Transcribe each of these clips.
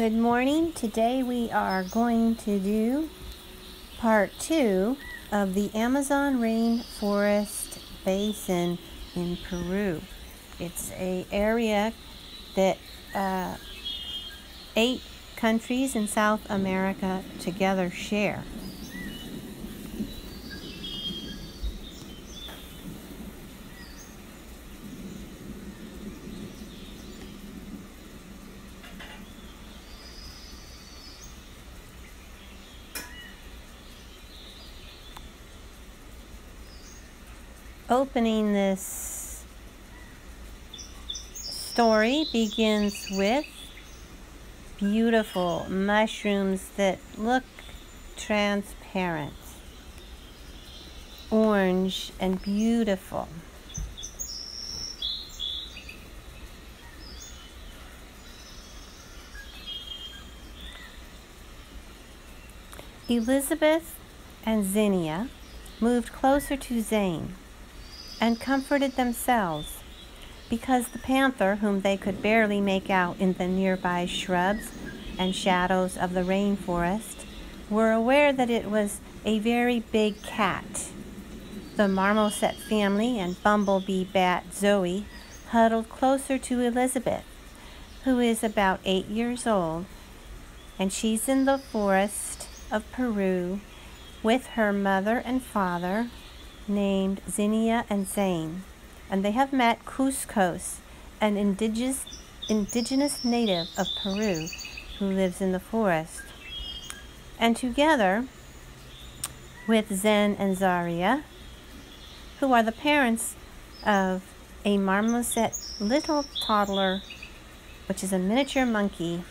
Good morning. Today we are going to do part two of the Amazon rainforest basin in Peru. It's a area that uh, eight countries in South America together share. Opening this story begins with beautiful mushrooms that look transparent, orange and beautiful. Elizabeth and Zinnia moved closer to Zane and comforted themselves because the panther, whom they could barely make out in the nearby shrubs and shadows of the rainforest, were aware that it was a very big cat. The marmoset family and bumblebee bat Zoe huddled closer to Elizabeth, who is about eight years old, and she's in the forest of Peru with her mother and father named Zinnia and Zane, and they have met Cuscos, an indigenous, indigenous native of Peru who lives in the forest. And together with Zen and Zaria, who are the parents of a marmoset little toddler, which is a miniature monkey,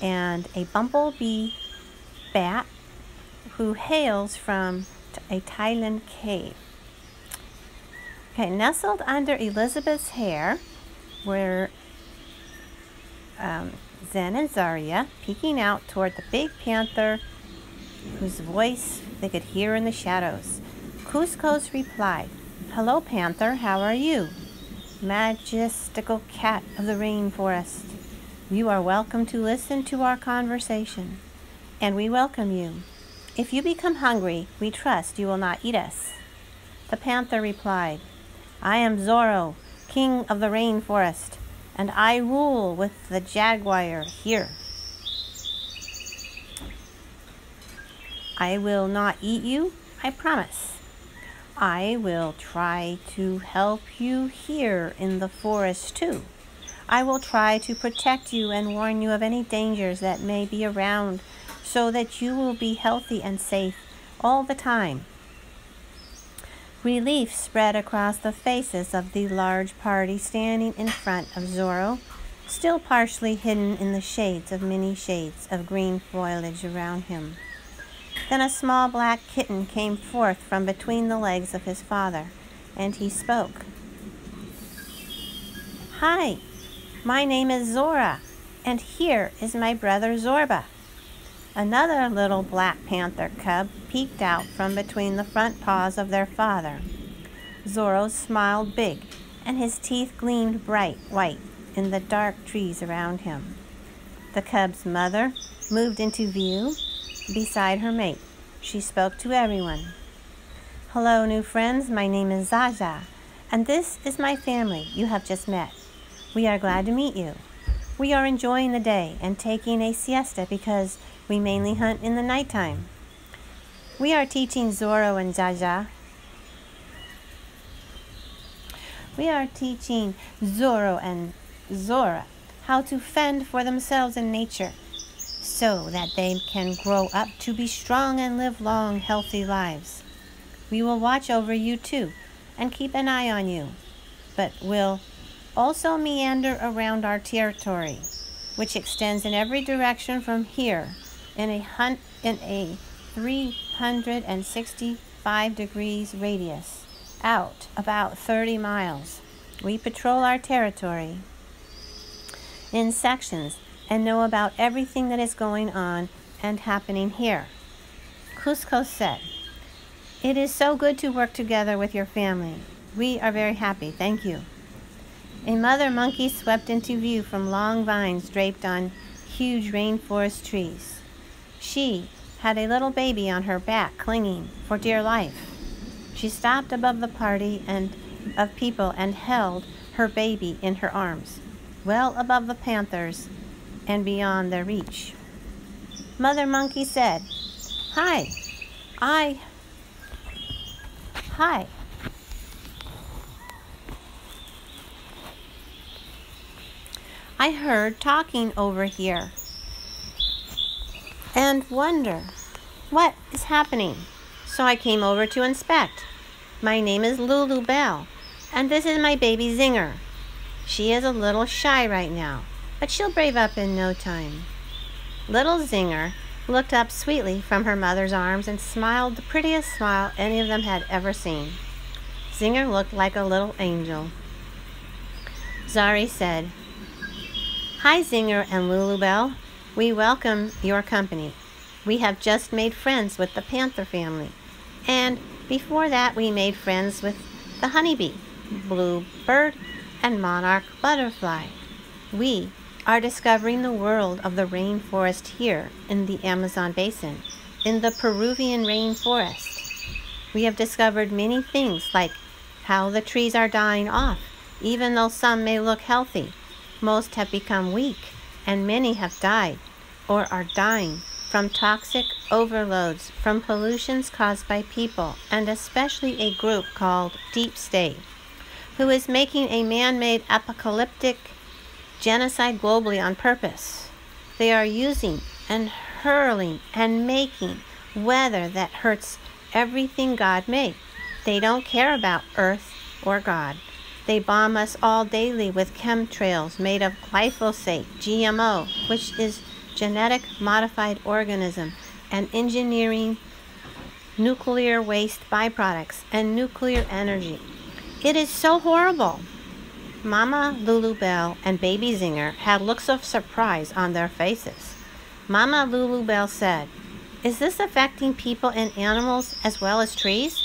and a bumblebee bat who hails from a Thailand cave. Okay, nestled under Elizabeth's hair were um, Zen and Zaria peeking out toward the big panther whose voice they could hear in the shadows. Cuscos replied, Hello, Panther, how are you? Majestical cat of the rainforest. You are welcome to listen to our conversation, and we welcome you. If you become hungry, we trust you will not eat us. The panther replied, I am Zorro, king of the rainforest, and I rule with the jaguar here. I will not eat you, I promise. I will try to help you here in the forest too. I will try to protect you and warn you of any dangers that may be around so that you will be healthy and safe all the time. Relief spread across the faces of the large party standing in front of Zorro, still partially hidden in the shades of many shades of green foliage around him. Then a small black kitten came forth from between the legs of his father, and he spoke. Hi, my name is Zora, and here is my brother Zorba. Another little black panther cub peeked out from between the front paws of their father. Zorro smiled big, and his teeth gleamed bright white in the dark trees around him. The cub's mother moved into view beside her mate. She spoke to everyone. Hello, new friends. My name is Zaza, and this is my family you have just met. We are glad to meet you. We are enjoying the day and taking a siesta because we mainly hunt in the nighttime. We are teaching Zorro and Jaja. We are teaching Zorro and Zora how to fend for themselves in nature so that they can grow up to be strong and live long, healthy lives. We will watch over you too and keep an eye on you, but will also meander around our territory, which extends in every direction from here in a, hun- in a 365 degrees radius, out about 30 miles. We patrol our territory in sections and know about everything that is going on and happening here. Cusco said, It is so good to work together with your family. We are very happy. Thank you. A mother monkey swept into view from long vines draped on huge rainforest trees. She had a little baby on her back clinging for dear life. She stopped above the party and of people and held her baby in her arms, well above the panthers and beyond their reach. Mother Monkey said, Hi, I, hi. I heard talking over here and wonder what is happening. So I came over to inspect. My name is Lulu Bell, and this is my baby Zinger. She is a little shy right now, but she'll brave up in no time. Little Zinger looked up sweetly from her mother's arms and smiled the prettiest smile any of them had ever seen. Zinger looked like a little angel. Zari said, Hi, Zinger and Lulubelle. We welcome your company. We have just made friends with the panther family. And before that, we made friends with the honeybee, bluebird, and monarch butterfly. We are discovering the world of the rainforest here in the Amazon basin, in the Peruvian rainforest. We have discovered many things like how the trees are dying off, even though some may look healthy. Most have become weak, and many have died or are dying from toxic overloads from pollutions caused by people, and especially a group called Deep State, who is making a man made apocalyptic genocide globally on purpose. They are using and hurling and making weather that hurts everything God made. They don't care about Earth or God. They bomb us all daily with chemtrails made of glyphosate, GMO, which is genetic modified organism, and engineering nuclear waste byproducts and nuclear energy. It is so horrible. Mama Lulu Bell and Baby Zinger had looks of surprise on their faces. Mama Lulu Bell said, Is this affecting people and animals as well as trees?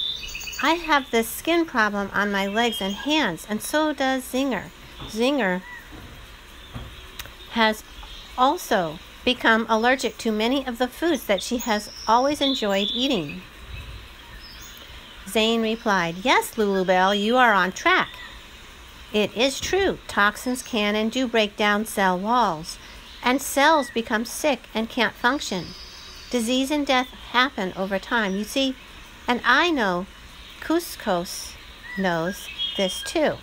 I have this skin problem on my legs and hands, and so does Zinger. Zinger has also become allergic to many of the foods that she has always enjoyed eating. Zane replied, Yes, Lulubelle, you are on track. It is true, toxins can and do break down cell walls, and cells become sick and can't function. Disease and death happen over time, you see, and I know Cuscos knows this too.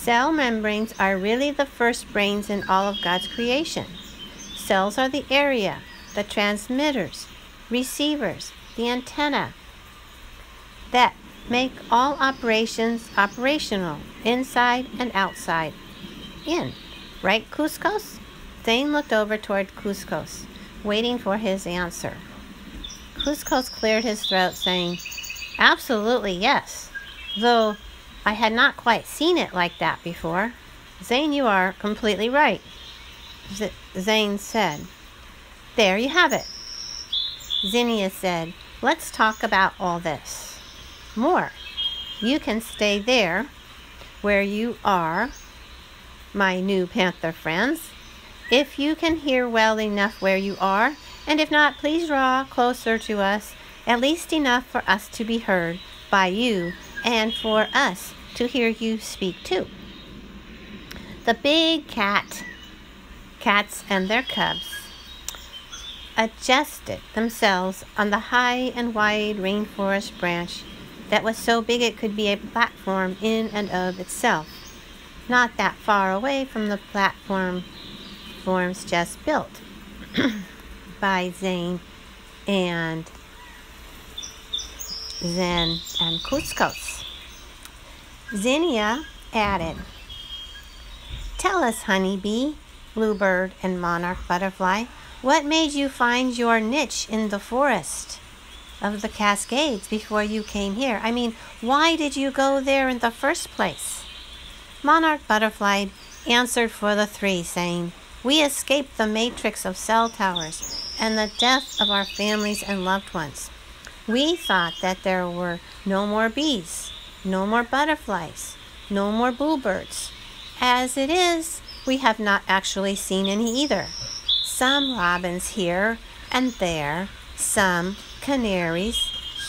Cell membranes are really the first brains in all of God's creation. Cells are the area, the transmitters, receivers, the antenna that make all operations operational, inside and outside. In. Right, Cuscos? Zane looked over toward Cuscos, waiting for his answer. Cuscos cleared his throat, saying, Absolutely, yes. Though I had not quite seen it like that before. Zane, you are completely right, Z Zane said. There you have it. Zinnia said, Let's talk about all this. More. You can stay there where you are, my new panther friends. If you can hear well enough where you are, and if not, please draw closer to us, at least enough for us to be heard by you and for us to hear you speak too. The big cat, cats and their cubs, adjusted themselves on the high and wide rainforest branch that was so big it could be a platform in and of itself, not that far away from the platform forms just built by Zane and Zen and um, Cuscos. Zinnia added, Tell us, honeybee, bluebird, and monarch butterfly, what made you find your niche in the forest of the Cascades before you came here? I mean, why did you go there in the first place? Monarch Butterfly answered for the three, saying, We escaped the matrix of cell towers and the death of our families and loved ones. We thought that there were no more bees, no more butterflies, no more bluebirds. As it is, we have not actually seen any either. Some robins here and there, some canaries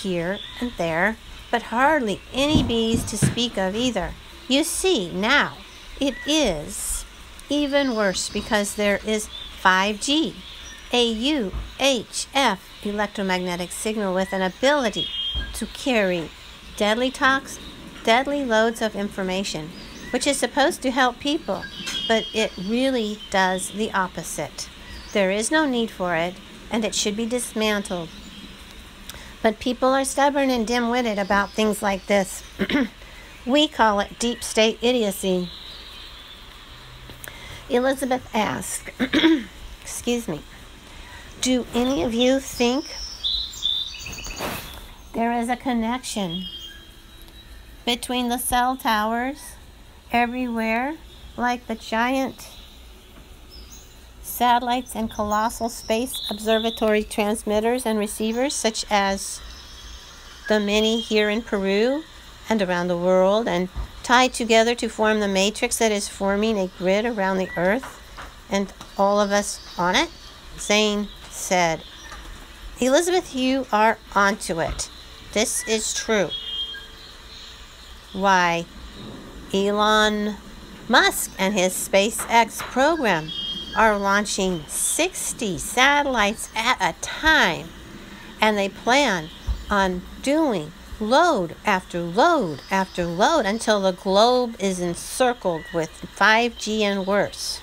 here and there, but hardly any bees to speak of either. You see, now it is even worse because there is 5G, a UHF electromagnetic signal with an ability to carry deadly talks, deadly loads of information, which is supposed to help people, but it really does the opposite. There is no need for it, and it should be dismantled. But people are stubborn and dim witted about things like this. we call it deep state idiocy. Elizabeth asked, Excuse me, do any of you think there is a connection between the cell towers everywhere, like the giant satellites and colossal space observatory transmitters and receivers, such as the many here in Peru and around the world, and tied together to form the matrix that is forming a grid around the earth and all of us on it? Zane said, Elizabeth, you are onto it. This is true. Why, Elon Musk and his SpaceX program are launching 60 satellites at a time, and they plan on doing load after load after load until the globe is encircled with 5G and worse.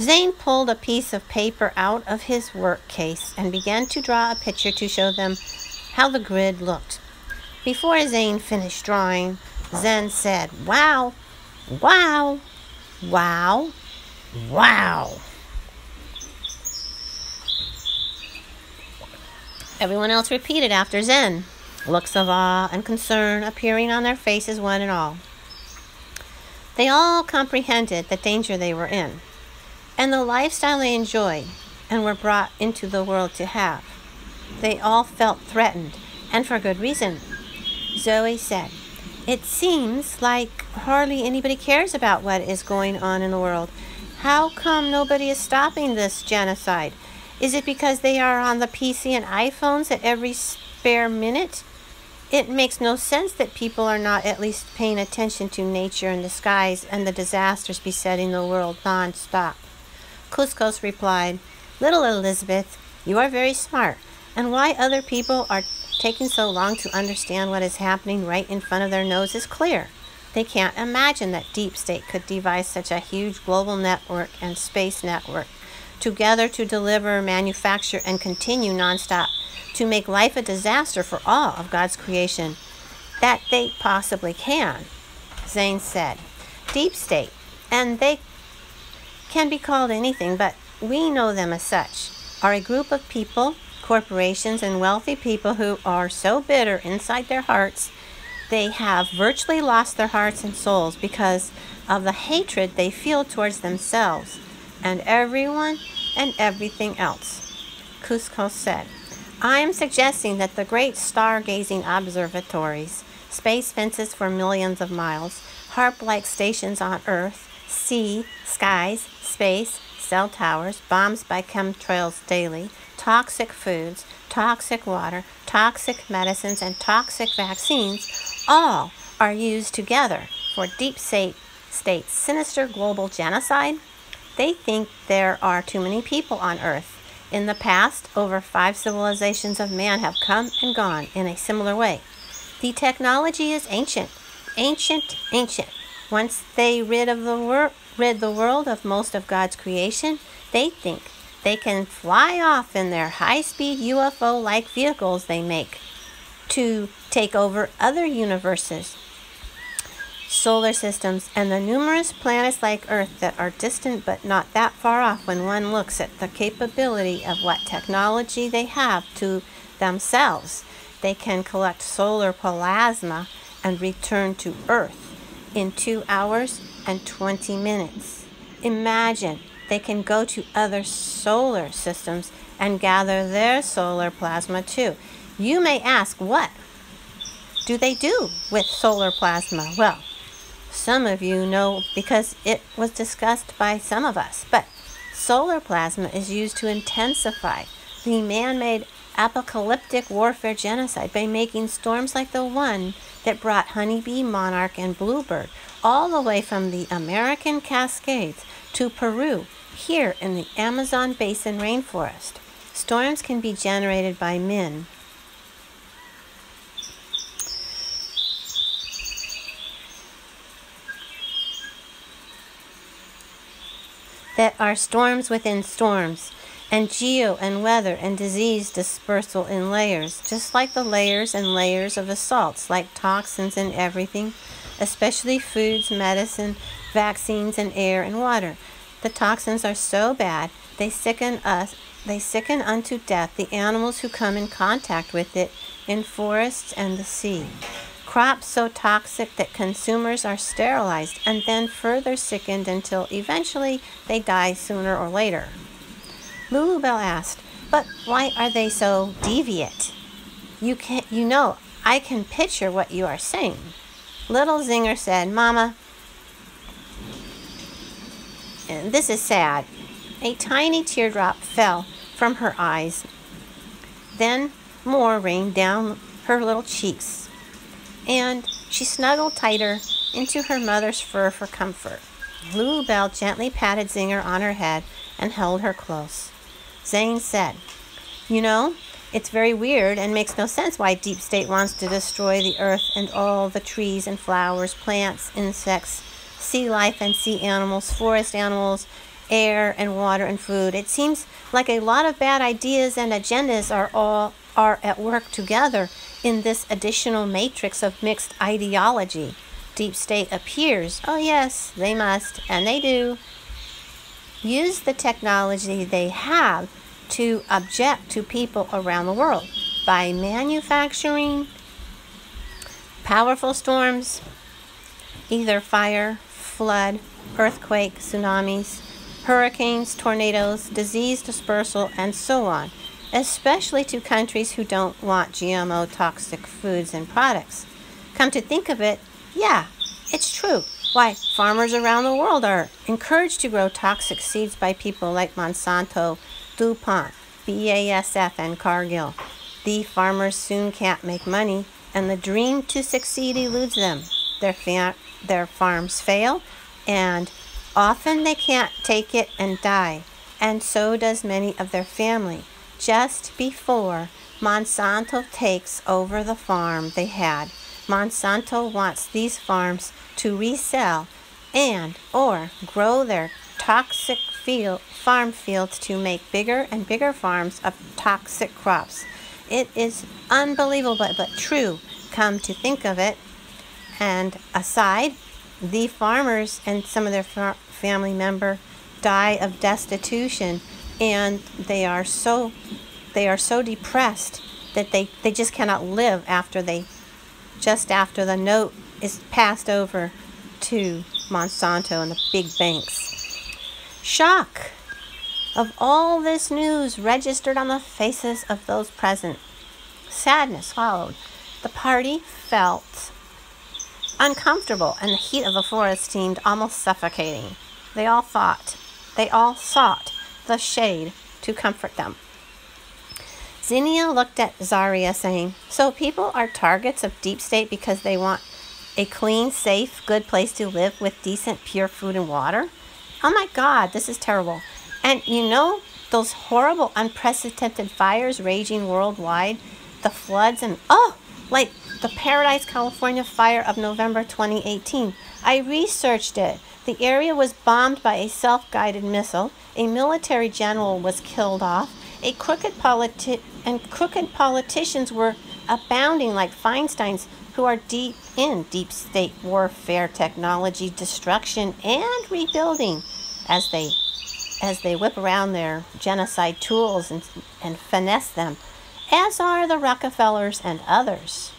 Zane pulled a piece of paper out of his work case and began to draw a picture to show them how the grid looked. Before Zane finished drawing, Zen said, Wow, wow, Wow. Wow. Everyone else repeated after Zen, looks of awe and concern appearing on their faces, one and all. They all comprehended the danger they were in, and the lifestyle they enjoyed and were brought into the world to have. They all felt threatened, and for good reason. Zoe said, it seems like hardly anybody cares about what is going on in the world. How come nobody is stopping this genocide? Is it because they are on the PC and iPhones at every spare minute? It makes no sense that people are not at least paying attention to nature and the skies and the disasters besetting the world non-stop. Cuscos replied, Little Elizabeth, you are very smart, and why other people are taking so long to understand what is happening right in front of their nose is clear. They can't imagine that Deep State could devise such a huge global network and space network together to deliver, manufacture, and continue nonstop to make life a disaster for all of God's creation. That they possibly can, Zane said. Deep State, and they can be called anything, but we know them as such, are a group of people corporations and wealthy people who are so bitter inside their hearts they have virtually lost their hearts and souls because of the hatred they feel towards themselves and everyone and everything else. Cusco said, I am suggesting that the great stargazing observatories, space fences for millions of miles, HAARP like stations on Earth, sea, skies, space, cell towers, bombs by chemtrails daily, toxic foods, toxic water, toxic medicines, and toxic vaccines all are used together for deep state, state sinister global genocide? They think there are too many people on Earth. In the past, over five civilizations of man have come and gone in a similar way. The technology is ancient, ancient, ancient. Once they rid of the wor- rid the world of most of God's creation, they think they can fly off in their high speed UFO like vehicles they make to take over other universes, solar systems, and the numerous planets like Earth that are distant but not that far off when one looks at the capability of what technology they have to themselves. They can collect solar plasma and return to Earth in two hours and 20 minutes. Imagine they can go to other solar systems and gather their solar plasma too. You may ask, what do they do with solar plasma? Well, some of you know because it was discussed by some of us. But solar plasma is used to intensify the man made apocalyptic warfare genocide by making storms like the one that brought honeybee, monarch, and bluebird all the way from the American Cascades to Peru, here in the Amazon basin rainforest. Storms can be generated by men that are storms within storms, and geo and weather and disease dispersal in layers, just like the layers and layers of assaults, like toxins and everything, especially foods, medicine, vaccines, and air and water. The toxins are so bad they sicken us they sicken unto death the animals who come in contact with it in forests and the sea crops so toxic that consumers are sterilized and then further sickened until eventually they die sooner or later. Lulubelle asked, But why are they so deviant? You, can, you know, I can picture what you are saying. Little Zinger said, Mama, and this is sad. A tiny teardrop fell from her eyes. Then more rained down her little cheeks and she snuggled tighter into her mother's fur for comfort. Bluebell gently patted Zinger on her head and held her close. Zane said, You know, it's very weird and makes no sense why Deep State wants to destroy the earth and all the trees and flowers, plants, insects, sea life and sea animals, forest animals, air and water and food. It seems like a lot of bad ideas and agendas are all are at work together in this additional matrix of mixed ideology. Deep state appears, oh yes, they must, and they do, use the technology they have to object to people around the world by manufacturing powerful storms, either fire, flood, earthquake, tsunamis, hurricanes, tornadoes, disease dispersal, and so on especially to countries who don't want GMO toxic foods and products. Come to think of it, yeah, it's true. Why, farmers around the world are encouraged to grow toxic seeds by people like Monsanto, DuPont, BASF, and Cargill. The farmers soon can't make money, and the dream to succeed eludes them. Their, fa- their farms fail, and often they can't take it and die, and so does many of their family just before Monsanto takes over the farm they had. Monsanto wants these farms to resell and or grow their toxic field, farm fields to make bigger and bigger farms of toxic crops. It is unbelievable but true, come to think of it. And aside, the farmers and some of their family member die of destitution and they are so they are so depressed that they, they just cannot live after they just after the note is passed over to Monsanto and the big banks. Shock of all this news registered on the faces of those present. Sadness followed. The party felt uncomfortable, and the heat of the forest seemed almost suffocating. They all thought, they all sought the shade to comfort them. Zinnia looked at Zaria, saying, So people are targets of deep state because they want a clean, safe, good place to live with decent, pure food and water? Oh my God, this is terrible. And you know those horrible, unprecedented fires raging worldwide? The floods and, oh, like the Paradise, California fire of November 2018. I researched it. The area was bombed by a self guided missile. A military general was killed off. A crooked politi- and crooked politicians were abounding like Feinstein's who are deep in deep state warfare technology destruction and rebuilding as they as they whip around their genocide tools and, and finesse them, as are the Rockefellers and others.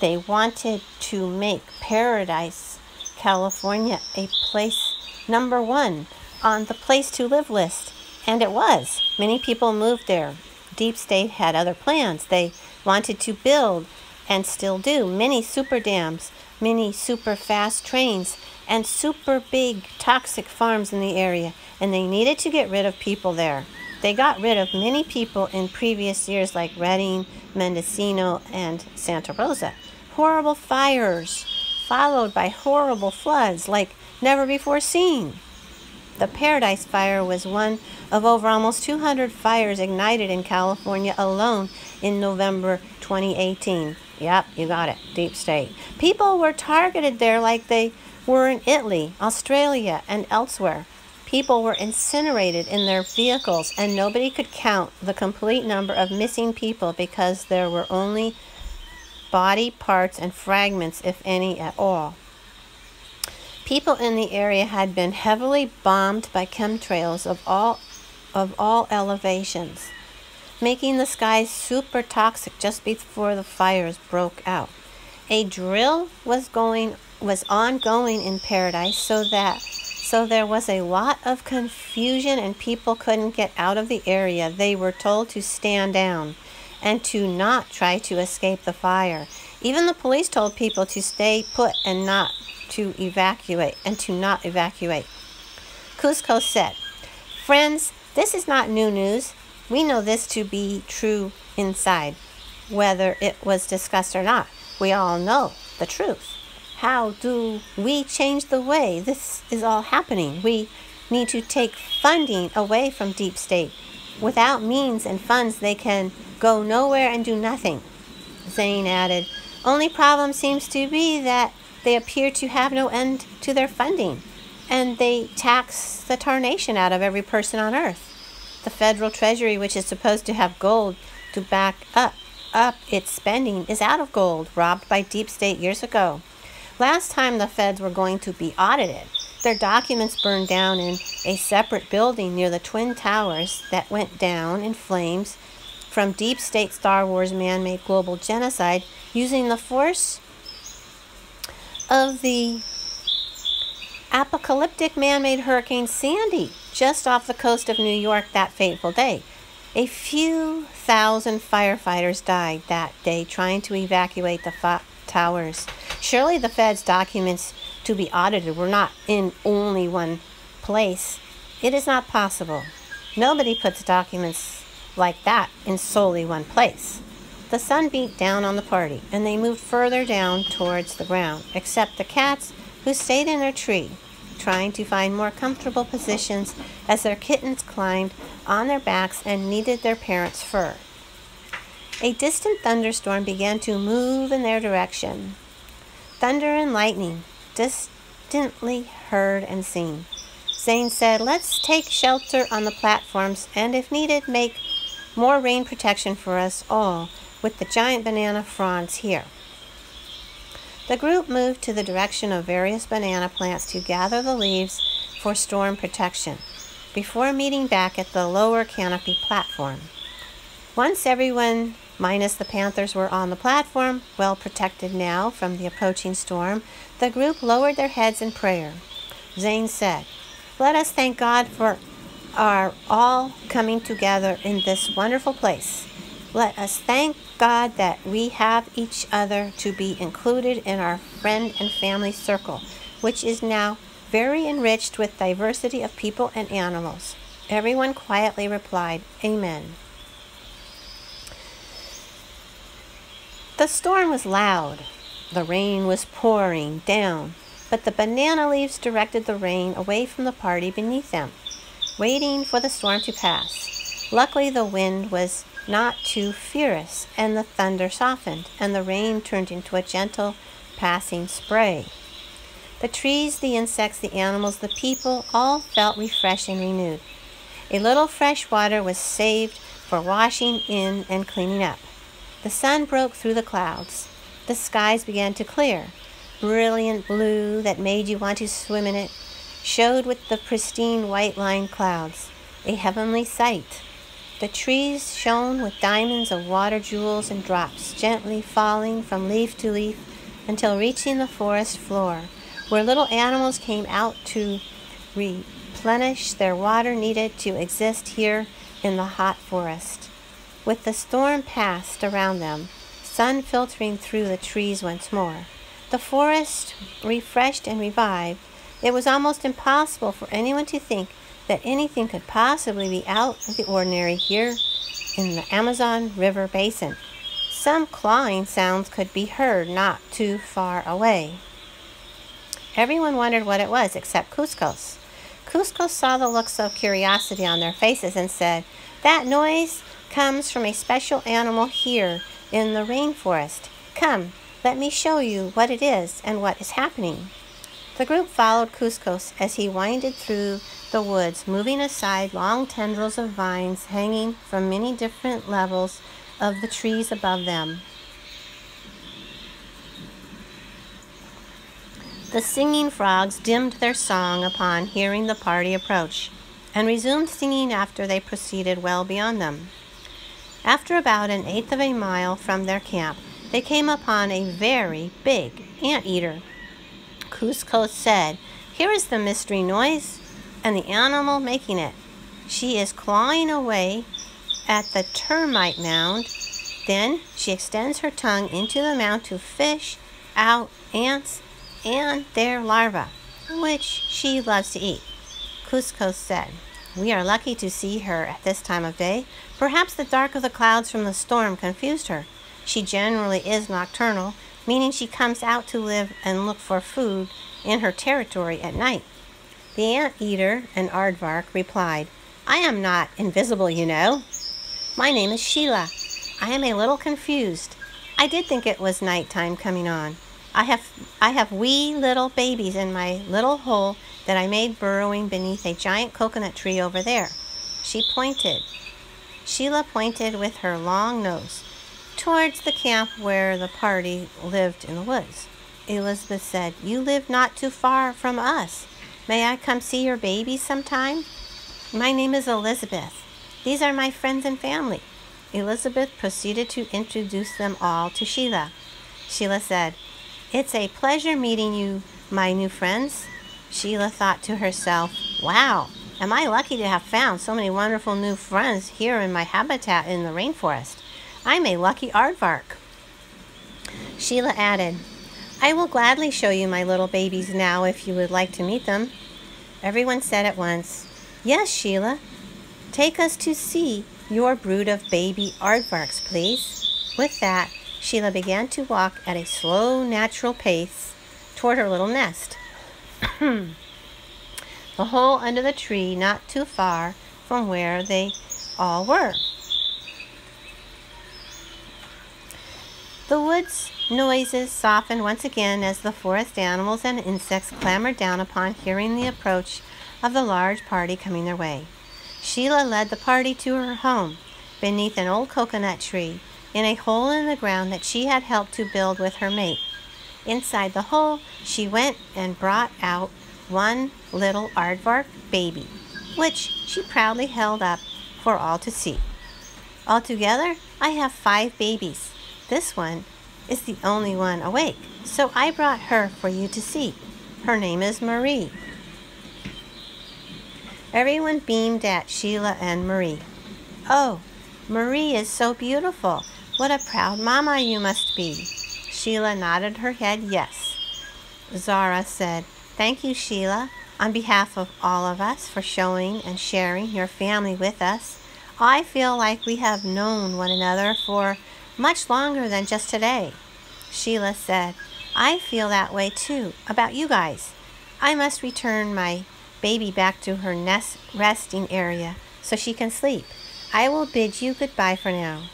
They wanted to make Paradise, California, a place number one on the place to live list and it was. Many people moved there. Deep State had other plans. They wanted to build, and still do, many super dams, many super fast trains, and super big toxic farms in the area, and they needed to get rid of people there. They got rid of many people in previous years, like Redding, Mendocino, and Santa Rosa. Horrible fires, followed by horrible floods like never before seen. The Paradise Fire was one of over almost 200 fires ignited in California alone in November 2018. Yep, you got it. Deep state. People were targeted there like they were in Italy, Australia, and elsewhere. People were incinerated in their vehicles, and nobody could count the complete number of missing people because there were only body parts and fragments, if any at all. People in the area had been heavily bombed by chemtrails of all of all elevations, making the skies super toxic just before the fires broke out. A drill was going was ongoing in paradise so that so there was a lot of confusion and people couldn't get out of the area. They were told to stand down and to not try to escape the fire. Even the police told people to stay put and not to evacuate and to not evacuate. Cusco said, Friends, this is not new news. We know this to be true inside, whether it was discussed or not. We all know the truth. How do we change the way this is all happening? We need to take funding away from deep state. Without means and funds, they can go nowhere and do nothing. Zane added, Only problem seems to be that they appear to have no end to their funding, and they tax the tarnation out of every person on earth. The federal treasury, which is supposed to have gold to back up up its spending, is out of gold, robbed by deep state years ago. Last time the feds were going to be audited, their documents burned down in a separate building near the Twin Towers that went down in flames from deep state Star Wars man made global genocide using the force of the apocalyptic man made Hurricane Sandy just off the coast of New York that fateful day. A few thousand firefighters died that day trying to evacuate the fa- towers. Surely the Fed's documents to be audited were not in only one place. It is not possible. Nobody puts documents like that in solely one place. The sun beat down on the party, and they moved further down towards the ground, except the cats, who stayed in their tree, trying to find more comfortable positions as their kittens climbed on their backs and kneaded their parents' fur. A distant thunderstorm began to move in their direction. Thunder and lightning, distantly heard and seen. Zane said, Let's take shelter on the platforms and, if needed, make more rain protection for us all with the giant banana fronds here. The group moved to the direction of various banana plants to gather the leaves for storm protection before meeting back at the lower canopy platform. Once everyone minus the panthers were on the platform, well protected now from the approaching storm, the group lowered their heads in prayer. Zane said, Let us thank God for our all coming together in this wonderful place. Let us thank God that we have each other to be included in our friend and family circle, which is now very enriched with diversity of people and animals. Everyone quietly replied, Amen. The storm was loud. The rain was pouring down, but the banana leaves directed the rain away from the party beneath them, waiting for the storm to pass. Luckily, the wind was not too fierce, and the thunder softened, and the rain turned into a gentle passing spray. The trees, the insects, the animals, the people all felt refreshed and renewed. A little fresh water was saved for washing in and cleaning up. The sun broke through the clouds. The skies began to clear. Brilliant blue that made you want to swim in it showed with the pristine white lined clouds, a heavenly sight. The trees shone with diamonds of water jewels and drops, gently falling from leaf to leaf until reaching the forest floor, where little animals came out to replenish their water needed to exist here in the hot forest. With the storm past around them, sun filtering through the trees once more, the forest, refreshed and revived, It was almost impossible for anyone to think that anything could possibly be out of the ordinary here in the Amazon River basin. Some clawing sounds could be heard not too far away. Everyone wondered what it was except Cuscos. Cusco saw the looks of curiosity on their faces and said, That noise comes from a special animal here in the rainforest. Come, let me show you what it is and what is happening. The group followed Cuscos as he winded through the woods, moving aside long tendrils of vines hanging from many different levels of the trees above them. The singing frogs dimmed their song upon hearing the party approach, and resumed singing after they proceeded well beyond them. After about an eighth of a mile from their camp, they came upon a very big anteater. Cusco said, Here is the mystery noise, and the animal making it. She is clawing away at the termite mound. Then she extends her tongue into the mound to fish out ants and their larvae, which she loves to eat. Cusco said, We are lucky to see her at this time of day. Perhaps the dark of the clouds from the storm confused her. She generally is nocturnal, meaning she comes out to live and look for food in her territory at night. The ant eater and aardvark replied, I am not invisible, you know. My name is Sheila. I am a little confused. I did think it was night time coming on. I have I have wee little babies in my little hole that I made burrowing beneath a giant coconut tree over there. She pointed. Sheila pointed with her long nose towards the camp where the party lived in the woods. Elizabeth said, You live not too far from us. May I come see your baby sometime? My name is Elizabeth. These are my friends and family. Elizabeth proceeded to introduce them all to Sheila. Sheila said, it's a pleasure meeting you, my new friends. Sheila thought to herself, Wow, am I lucky to have found so many wonderful new friends here in my habitat in the rainforest. I'm a lucky aardvark. Sheila added, I will gladly show you my little babies now if you would like to meet them. Everyone said at once, Yes, Sheila. Take us to see your brood of baby aardvarks, please. With that, Sheila began to walk at a slow, natural pace toward her little nest. the hole under the tree not too far from where they all were. The woods noises softened once again as the forest animals and insects clambered down upon hearing the approach of the large party coming their way. Sheila led the party to her home beneath an old coconut tree in a hole in the ground that she had helped to build with her mate. Inside the hole, she went and brought out one little aardvark baby, which she proudly held up for all to see. Altogether, I have five babies. This one is the only one awake, so I brought her for you to see. Her name is Marie. Everyone beamed at Sheila and Marie. Oh, Marie is so beautiful. What a proud mama you must be. Sheila nodded her head yes. Zara said, Thank you, Sheila, on behalf of all of us for showing and sharing your family with us. I feel like we have known one another for much longer than just today. Sheila said, I feel that way too, about you guys. I must return my baby back to her nest resting area so she can sleep. I will bid you goodbye for now.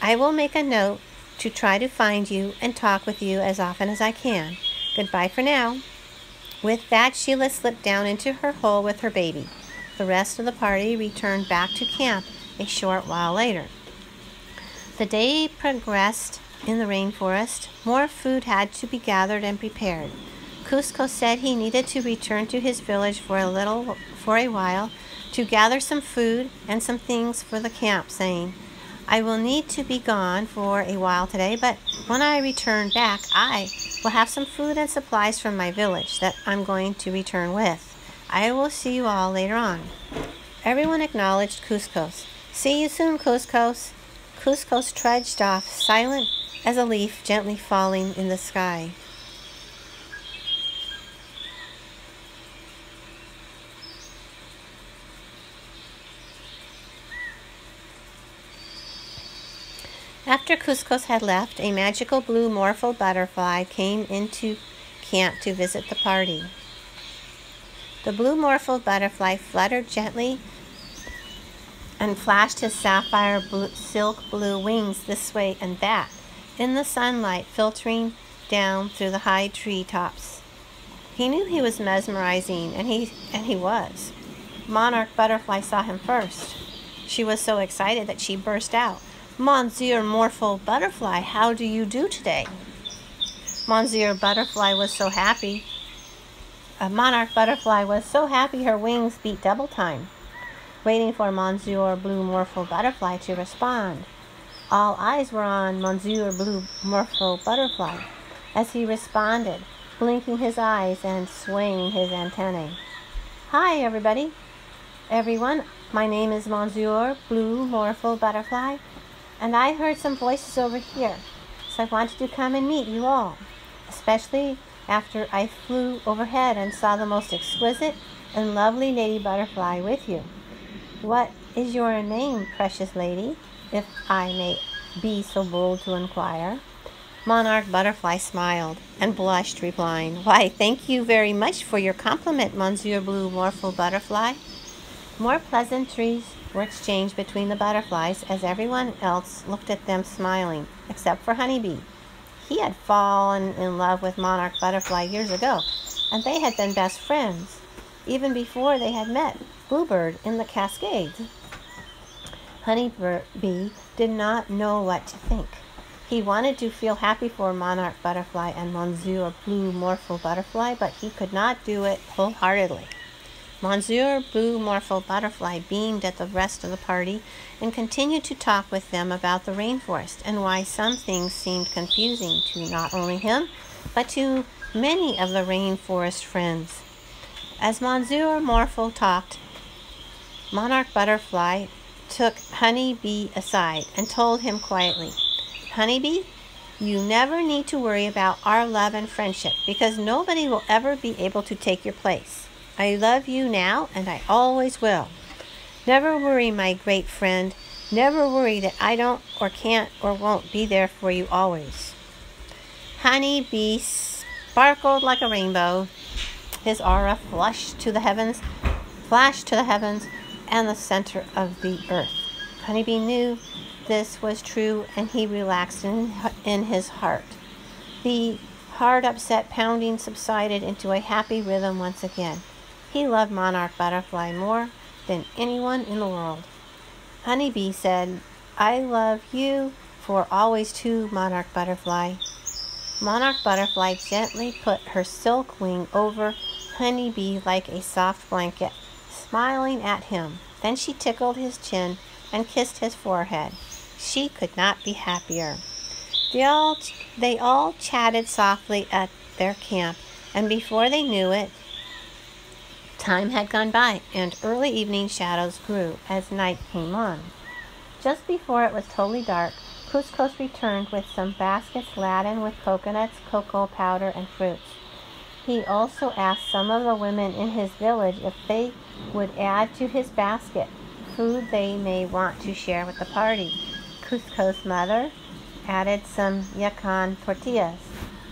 I will make a note to try to find you and talk with you as often as I can. Goodbye for now. With that, Sheila slipped down into her hole with her baby. The rest of the party returned back to camp a short while later. The day progressed in the rainforest. More food had to be gathered and prepared. Cusco said he needed to return to his village for a little for a while to gather some food and some things for the camp, saying, I will need to be gone for a while today, but when I return back, I will have some food and supplies from my village that I'm going to return with. I will see you all later on. Everyone acknowledged Cuscos. See you soon, Cuscos. Cuscos trudged off, silent as a leaf gently falling in the sky. After Cuscos had left, a magical blue morpho butterfly came into camp to visit the party. The blue morpho butterfly fluttered gently and flashed his sapphire blue, silk blue wings this way and that in the sunlight filtering down through the high tree tops. He knew he was mesmerizing, and he and he was. Monarch Butterfly saw him first. She was so excited that she burst out. Monsieur Morpho Butterfly, how do you do today? Monsieur Butterfly was so happy. A monarch butterfly was so happy her wings beat double time, waiting for Monsieur Blue Morpho Butterfly to respond. All eyes were on Monsieur Blue Morpho Butterfly as he responded, blinking his eyes and swaying his antennae. Hi, everybody. Everyone, my name is Monsieur Blue Morpho Butterfly, and I heard some voices over here, so I wanted to come and meet you all, especially after I flew overhead and saw the most exquisite and lovely lady butterfly with you. What is your name, precious lady, if I may be so bold to inquire? Monarch Butterfly smiled and blushed, replying, Why, thank you very much for your compliment, Monsieur Blue Morpho Butterfly. More pleasantries were exchanged between the butterflies as everyone else looked at them smiling, except for Honeybee. He had fallen in love with Monarch Butterfly years ago, and they had been best friends, even before they had met Bluebird in the Cascades. Honeybee did not know what to think. He wanted to feel happy for Monarch Butterfly and Monsieur Blue Morpho Butterfly, but he could not do it wholeheartedly. Monsieur Blue Morpho Butterfly beamed at the rest of the party and continued to talk with them about the rainforest and why some things seemed confusing to not only him, but to many of the rainforest friends. As Monsieur Morpho talked, Monarch Butterfly took Honeybee aside and told him quietly, Honeybee, you never need to worry about our love and friendship because nobody will ever be able to take your place. I love you now, and I always will. Never worry, my great friend. Never worry that I don't or can't or won't be there for you always. Honey Bee sparkled like a rainbow. His aura flushed to the heavens, flashed to the heavens and the center of the earth. Honeybee knew this was true and he relaxed in, in his heart. The hard upset pounding subsided into a happy rhythm once again. He loved Monarch Butterfly more than anyone in the world. Honeybee said, I love you for always too, Monarch Butterfly. Monarch Butterfly gently put her silk wing over Honeybee like a soft blanket, smiling at him. Then she tickled his chin and kissed his forehead. She could not be happier. They all, they all chatted softly at their camp, and before they knew it, Time had gone by, and early evening shadows grew as night came on. Just before it was totally dark, Cuscos returned with some baskets laden with coconuts, cocoa powder, and fruits. He also asked some of the women in his village if they would add to his basket food they may want to share with the party. Cusco's mother added some yakan tortillas.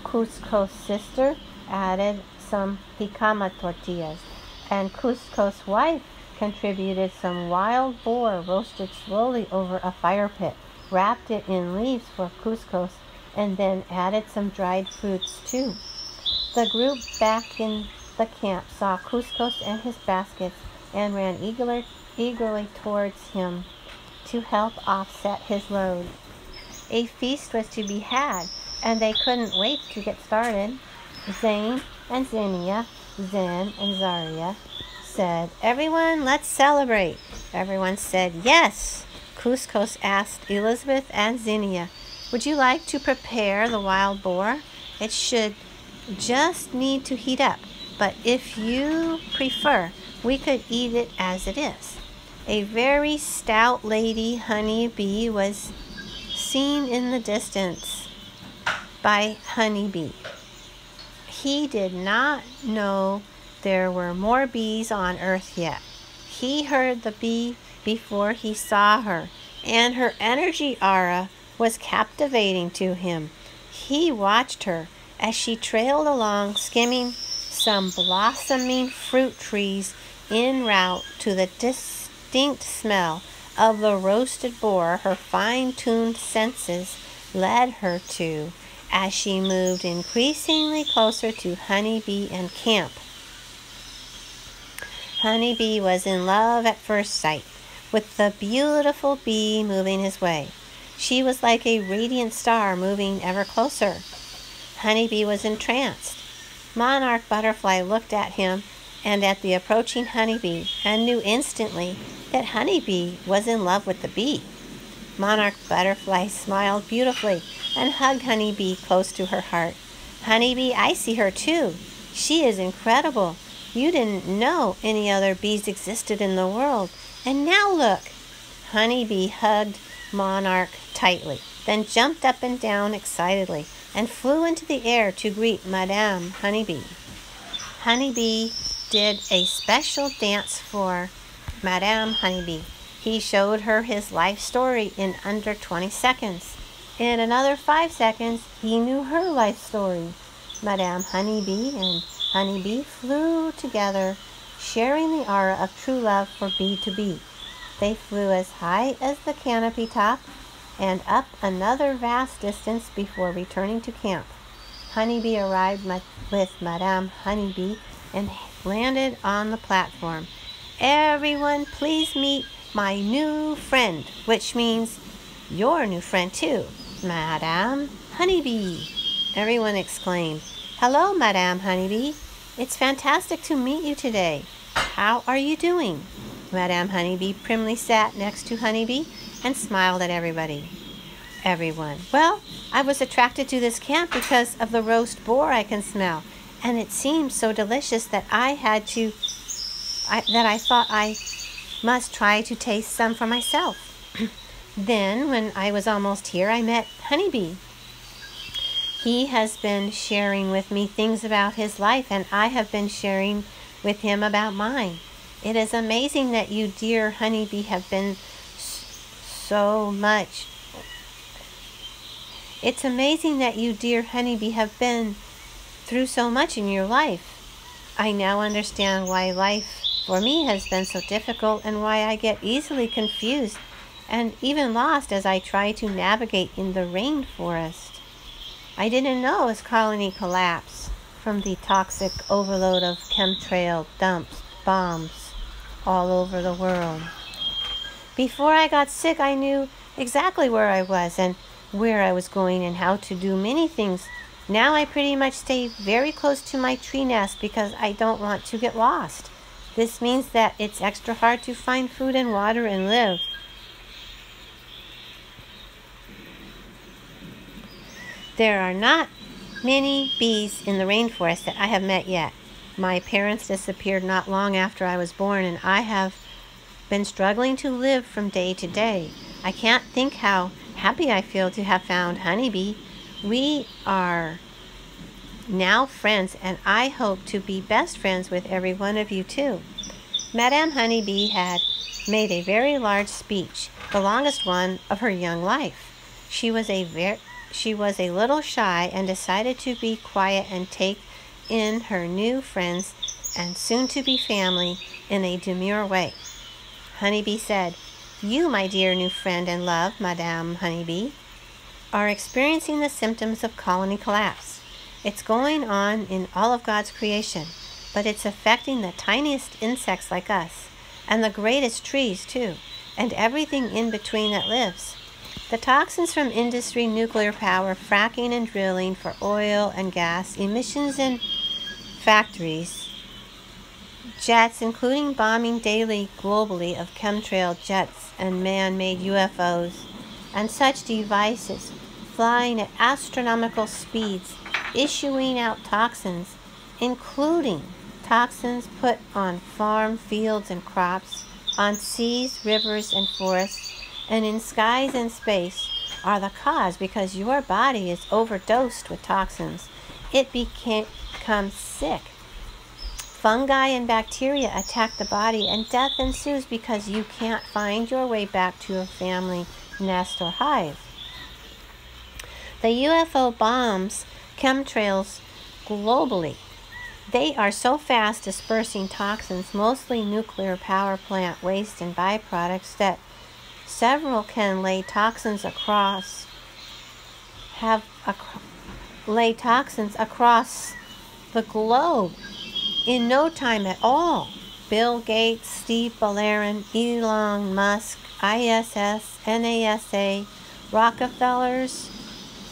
Cusco's sister added some jicama tortillas and Cusco's wife contributed some wild boar roasted slowly over a fire pit, wrapped it in leaves for Cuscos, and then added some dried fruits too. The group back in the camp saw Cuscos and his baskets and ran eagerly, eagerly towards him to help offset his load. A feast was to be had, and they couldn't wait to get started. Zane and Zinnia Zen and Zaria said, Everyone, let's celebrate. Everyone said, Yes. Cuscos asked Elizabeth and Zinnia, Would you like to prepare the wild boar? It should just need to heat up, but if you prefer, we could eat it as it is. A very stout lady honeybee was seen in the distance by Honeybee. He did not know there were more bees on earth yet. He heard the bee before he saw her, and her energy aura was captivating to him. He watched her as she trailed along, skimming some blossoming fruit trees en route to the distinct smell of the roasted boar her fine tuned senses led her to as she moved increasingly closer to Honeybee and camp. Honeybee was in love at first sight with the beautiful bee moving his way. She was like a radiant star moving ever closer. Honeybee was entranced. Monarch Butterfly looked at him and at the approaching honeybee and knew instantly that Honeybee was in love with the bee. Monarch Butterfly smiled beautifully and hugged Honeybee close to her heart. Honeybee, I see her too. She is incredible. You didn't know any other bees existed in the world. And now look. Honeybee hugged Monarch tightly, then jumped up and down excitedly and flew into the air to greet Madame Honeybee. Honeybee did a special dance for Madame Honeybee. He showed her his life story in under 20 seconds. In another five seconds, he knew her life story. Madame Honeybee and Honeybee flew together, sharing the aura of true love for bee to bee. They flew as high as the canopy top and up another vast distance before returning to camp. Honeybee arrived with Madame Honeybee and landed on the platform. Everyone, please meet my new friend, which means your new friend too, Madame Honeybee. Everyone exclaimed, Hello, Madame Honeybee. It's fantastic to meet you today. How are you doing? Madame Honeybee primly sat next to Honeybee and smiled at everybody. Everyone. Well, I was attracted to this camp because of the roast boar I can smell and it seemed so delicious that I had to, I, that I thought I must try to taste some for myself. then, when I was almost here, I met Honeybee. He has been sharing with me things about his life, and I have been sharing with him about mine. It is amazing that you, dear Honeybee, have been so much. It's amazing that you, dear Honeybee, have been through so much in your life. I now understand why life for me has been so difficult and why I get easily confused and even lost as I try to navigate in the rainforest. I didn't know his colony collapsed from the toxic overload of chemtrail dumps, bombs all over the world. Before I got sick, I knew exactly where I was and where I was going and how to do many things now I pretty much stay very close to my tree nest because I don't want to get lost. This means that it's extra hard to find food and water and live. There are not many bees in the rainforest that I have met yet. My parents disappeared not long after I was born, and I have been struggling to live from day to day. I can't think how happy I feel to have found Honeybee we are now friends, and I hope to be best friends with every one of you too. Madame Honeybee had made a very large speech, the longest one of her young life. She was a very she was a little shy and decided to be quiet and take in her new friends and soon to be family in a demure way. Honeybee said, You, my dear new friend and love, Madame Honeybee, are experiencing the symptoms of colony collapse. It's going on in all of God's creation, but it's affecting the tiniest insects like us, and the greatest trees too, and everything in between that lives. The toxins from industry, nuclear power, fracking and drilling for oil and gas, emissions in factories, jets, including bombing daily globally of chemtrail jets and man made UFOs, and such devices flying at astronomical speeds, issuing out toxins, including toxins put on farm fields and crops, on seas, rivers, and forests, and in skies and space are the cause because your body is overdosed with toxins. It becomes sick. Fungi and bacteria attack the body, and death ensues because you can't find your way back to your family nest or hive. The UFO bombs chemtrails globally. They are so fast dispersing toxins, mostly nuclear power plant waste and byproducts, that several can lay toxins across have ac- lay toxins across the globe in no time at all. Bill Gates, Steve Ballmer, Elon Musk, ISS, NASA, Rockefellers,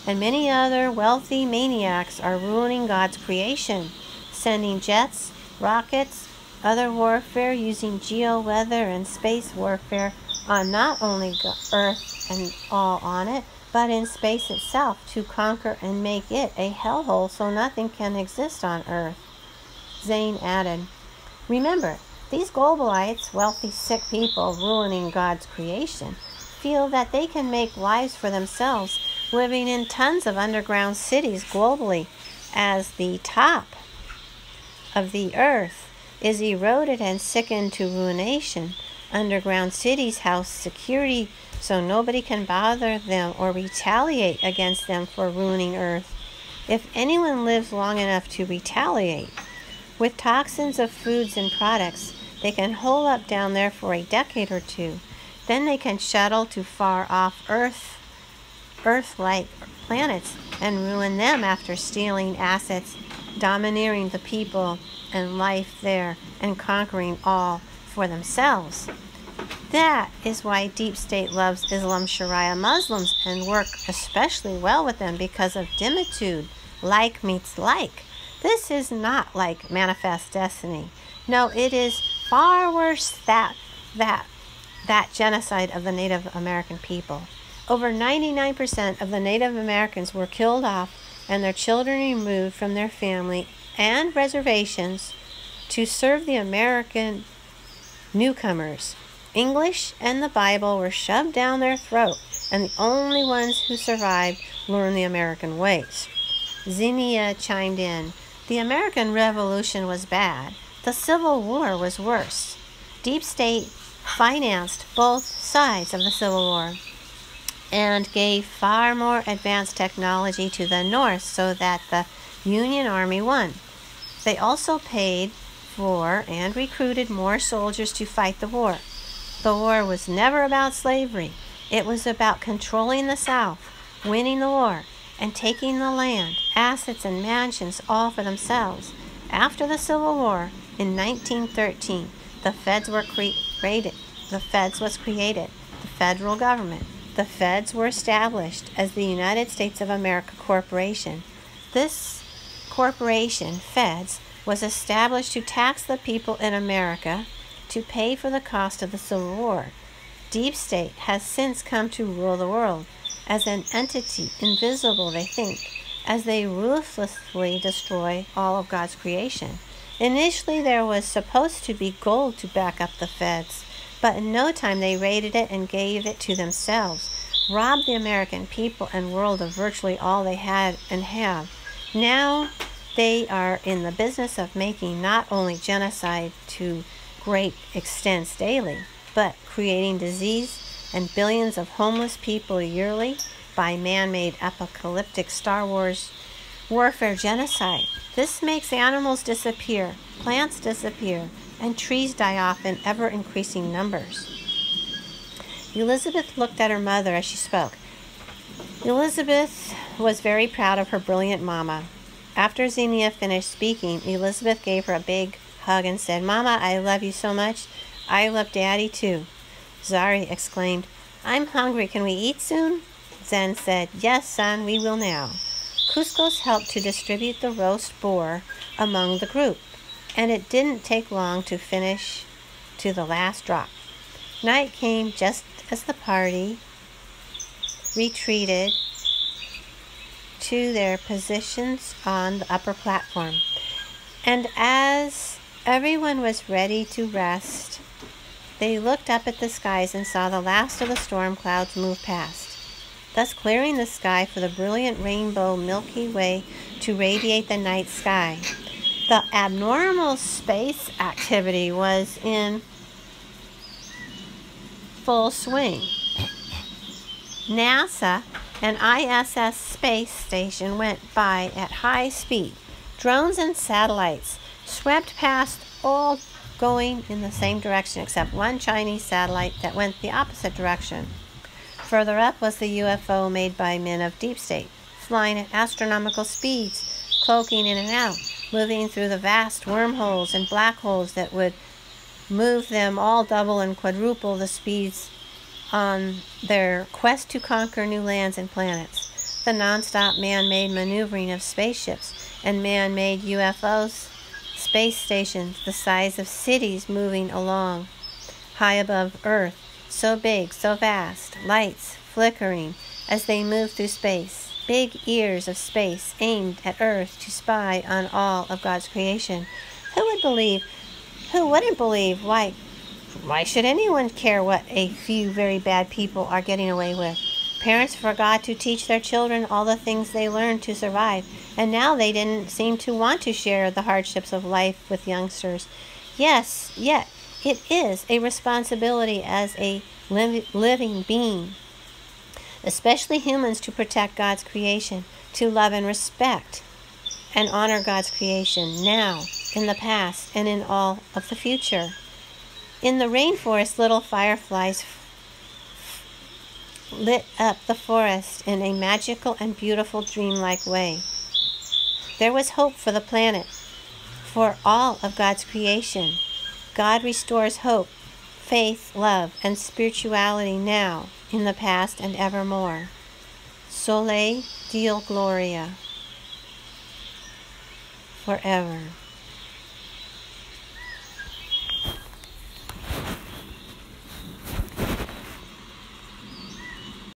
and many other wealthy maniacs are ruining God's creation, sending jets, rockets, other warfare using geo weather and space warfare on not only Earth and all on it, but in space itself to conquer and make it a hellhole so nothing can exist on Earth. Zane added, Remember, these globalites, wealthy, sick people ruining God's creation, feel that they can make lives for themselves living in tons of underground cities globally as the top of the earth is eroded and sickened to ruination. Underground cities house security so nobody can bother them or retaliate against them for ruining Earth. If anyone lives long enough to retaliate, with toxins of foods and products, they can hole up down there for a decade or two. Then they can shuttle to far off Earth, Earth-like planets and ruin them after stealing assets, domineering the people and life there, and conquering all for themselves. That is why Deep State loves Islam Sharia Muslims and work especially well with them because of dhimmitude. Like meets like. This is not like manifest destiny. No, it is far worse that that that genocide of the Native American people. Over 99% of the Native Americans were killed off and their children removed from their family and reservations to serve the American newcomers. English and the Bible were shoved down their throat, and the only ones who survived learned the American ways. Zinnia chimed in. The American Revolution was bad. The Civil War was worse. Deep State financed both sides of the Civil War and gave far more advanced technology to the North so that the Union Army won. They also paid for and recruited more soldiers to fight the war. The war was never about slavery. It was about controlling the South, winning the war, and taking the land, assets, and mansions all for themselves. After the Civil War in 1913, the Feds were created. The Feds was created. The federal government. The Feds were established as the United States of America Corporation. This corporation, Feds, was established to tax the people in America to pay for the cost of the Civil War. Deep State has since come to rule the world as an entity invisible, they think, as they ruthlessly destroy all of God's creation. Initially, there was supposed to be gold to back up the feds, but in no time they raided it and gave it to themselves, robbed the American people and world of virtually all they had and have. Now they are in the business of making not only genocide to great extents daily, but creating disease and billions of homeless people yearly by man made apocalyptic Star Wars warfare genocide. This makes animals disappear, plants disappear, and trees die off in ever increasing numbers. Elizabeth looked at her mother as she spoke. Elizabeth was very proud of her brilliant mama. After Zinnia finished speaking, Elizabeth gave her a big hug and said, Mama, I love you so much. I love Daddy too. Zari exclaimed, I'm hungry. Can we eat soon? Zen said, Yes, son, we will now. Cuscos helped to distribute the roast boar among the group, and it didn't take long to finish to the last drop. Night came just as the party retreated to their positions on the upper platform. And as Everyone was ready to rest. They looked up at the skies and saw the last of the storm clouds move past, thus clearing the sky for the brilliant rainbow Milky Way to radiate the night sky. The abnormal space activity was in full swing. NASA An ISS space station went by at high speed. Drones and satellites swept past, all going in the same direction except one Chinese satellite that went the opposite direction. Further up was the UFO made by men of deep state, flying at astronomical speeds, cloaking in and out, moving through the vast wormholes and black holes that would move them all double and quadruple the speeds on their quest to conquer new lands and planets. The nonstop man made maneuvering of spaceships and man made UFOs, space stations the size of cities moving along high above Earth, so big, so vast, lights flickering as they move through space, big ears of space aimed at Earth to spy on all of God's creation. Who would believe? Who wouldn't believe? Why, why should anyone care what a few very bad people are getting away with? Parents forgot to teach their children all the things they learned to survive, and now they didn't seem to want to share the hardships of life with youngsters. Yes, yet it is a responsibility as a living being, especially humans, to protect God's creation, to love and respect and honor God's creation now, in the past, and in all of the future. In the rainforest, little fireflies lit up the forest in a magical and beautiful dreamlike way. There was hope for the planet, for all of God's creation. God restores hope, faith, love, and spirituality now, in the past, and evermore. Soli Deo Gloria. Forever.